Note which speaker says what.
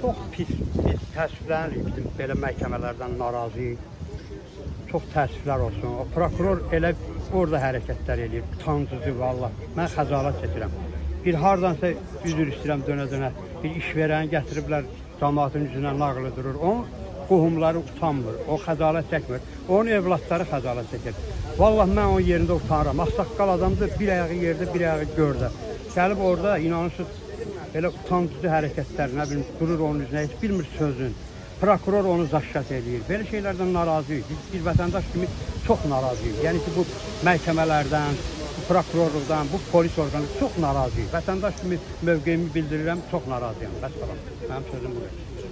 Speaker 1: Çox pis, pis təəssüflənirik bizim belə məhkəmələrdən narazıyıq. Çox təəssüflər olsun. O prokuror elə orada hərəkətlər eləyir. Utancıcı vallah. Mən xəcalət çəkirəm. Bir hardansa üzr istəyirəm dönə-dönə. Bir iş verəni gətiriblər cəmaatın üzünə nağılı durur. Onun qohumları utanmır. O xəcalət çəkmir. Onun evlatları xəcalət çəkir. Vallah mən onun yerində utanıram. Ağsaqqal adamdır. Bir ayağı yerdə, bir ayağı göydə. Gəlib orada inanırsınız belə utancıcı hərəkətlər, nə bilim, durur onun üzünə, heç bilmir sözün. Prokuror onu zaşşat eləyir. Belə şeylərdən narazıyıq. Biz bir vətəndaş kimi çox narazıyıq. Yəni ki, bu məhkəmələrdən, bu prokurorluqdan, bu polis orqanı çox narazıyıq. Vətəndaş kimi mövqeyimi bildirirəm, çox narazıyam. Vəssalam. Mənim sözüm budur.